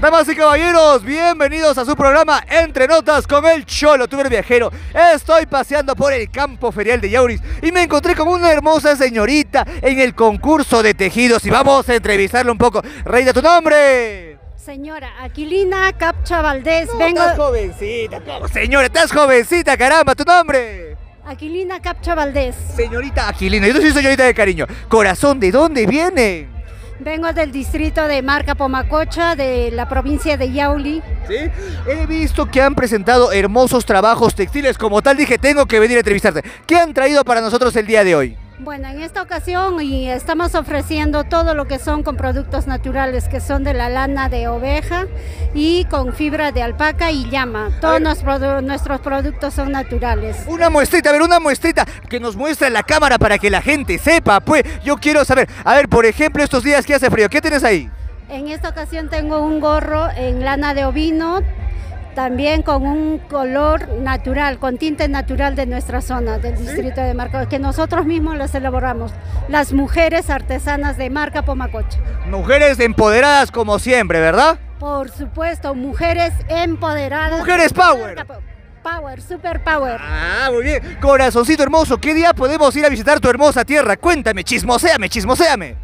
Damas y caballeros, bienvenidos a su programa Entre Notas con el Cholo Tuber Viajero. Estoy paseando por el campo ferial de Yauris y me encontré con una hermosa señorita en el concurso de tejidos y vamos a entrevistarla un poco. Reina, ¿tu nombre? Señora Aquilina Capcha Valdés, vengo... Estás jovencita, ¿cómo? Señora, estás jovencita, caramba, ¿tu nombre? Aquilina Capcha Valdés. Señorita Aquilina, yo soy señorita de cariño. Corazón, ¿de dónde viene? Vengo del distrito de Marca Pomacocha, de la provincia de Yauli. ¿Sí? He visto que han presentado hermosos trabajos textiles. Como tal, dije, tengo que venir a entrevistarte. ¿Qué han traído para nosotros el día de hoy? Bueno, en esta ocasión y estamos ofreciendo todo lo que son con productos naturales, que son de la lana de oveja y con fibra de alpaca y llama. Todos nuestros productos son naturales. Una muestrita, a ver, una muestrita que nos muestra en la cámara para que la gente sepa. Pues yo quiero saber, a ver, por ejemplo, estos días que hace frío, ¿qué tienes ahí? En esta ocasión tengo un gorro en lana de ovino, también con un color natural, con tinte natural de nuestra zona, del distrito de Marca, que nosotros mismos los elaboramos, las mujeres artesanas de Marca Pomacocha. Mujeres empoderadas como siempre, ¿verdad? Por supuesto, mujeres empoderadas. Mujeres power. Power, super power. Ah, muy bien. Corazoncito hermoso, ¿qué día podemos ir a visitar tu hermosa tierra? Cuéntame, chismoseame, chismoseame.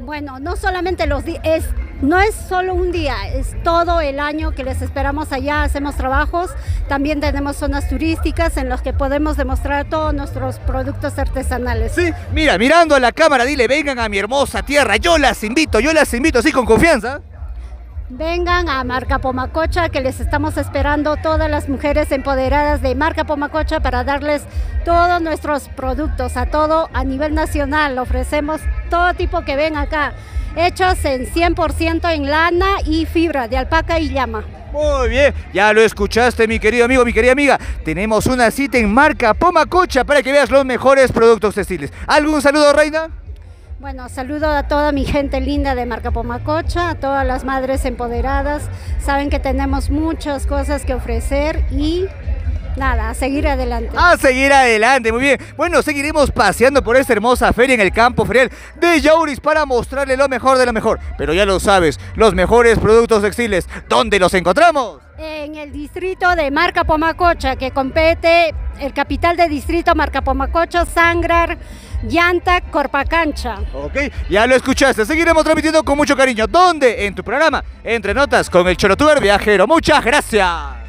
Bueno, no solamente los días, no es solo un día, es todo el año que les esperamos allá, hacemos trabajos, también tenemos zonas turísticas en las que podemos demostrar todos nuestros productos artesanales. Sí, mira, mirando a la cámara, dile, vengan a mi hermosa tierra, yo las invito, yo las invito así con confianza. Vengan a Marca Pomacocha, que les estamos esperando todas las mujeres empoderadas de Marca Pomacocha para darles todos nuestros productos, a todo a nivel nacional. Ofrecemos todo tipo que ven acá, hechos en 100% en lana y fibra de alpaca y llama. Muy bien, ya lo escuchaste mi querido amigo, mi querida amiga. Tenemos una cita en Marca Pomacocha para que veas los mejores productos textiles. ¿Algún saludo, Reina? Bueno, saludo a toda mi gente linda de Marca Pomacocha, a todas las madres empoderadas. Saben que tenemos muchas cosas que ofrecer y nada, a seguir adelante. A seguir adelante, muy bien. Bueno, seguiremos paseando por esta hermosa feria en el campo ferial de Yauris para mostrarle lo mejor de lo mejor. Pero ya lo sabes, los mejores productos textiles, ¿dónde los encontramos? En el distrito de Marca Pomacocha, que compete el capital de distrito Marca Pomacocha, Sangrar. Llanta Corpacancha. Ok, ya lo escuchaste. Seguiremos transmitiendo con mucho cariño. ¿Dónde? En tu programa, Entre Notas, con el Chorotuber Viajero. Muchas gracias.